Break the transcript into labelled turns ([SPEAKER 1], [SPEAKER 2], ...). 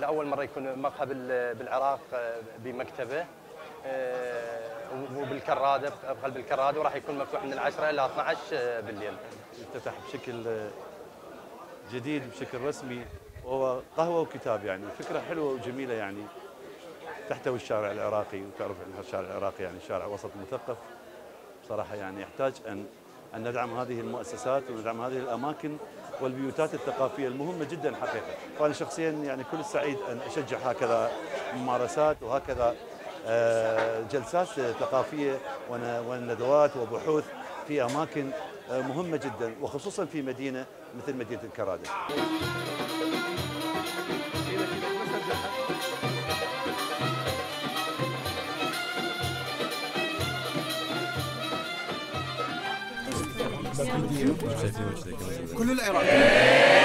[SPEAKER 1] لأول مرة يكون مقهى بال- بالعراق آه، بمكتبه. آه، وبالكرادة بقلب الكرادة وراح يكون مفتوح من العشرة إلى 12 بالليل.
[SPEAKER 2] افتتح بشكل آه، جديد بشكل رسمي. وهو قهوة وكتاب يعني. فكرة حلوة وجميلة يعني. تحتوي الشارع العراقي وتعرف ان الشارع العراقي يعني شارع وسط مثقف بصراحة يعني يحتاج أن أن ندعم هذه المؤسسات وندعم هذه الأماكن والبيوتات الثقافية المهمة جدا حقيقة. وأنا شخصيا يعني كل سعيد أن أشجع هكذا ممارسات وهكذا آه، جلسات ثقافية ون- وندوات وبحوث في أماكن آه، مهمة جدا وخصوصا في مدينة مثل مدينة الكرادة.
[SPEAKER 3] كل العراق.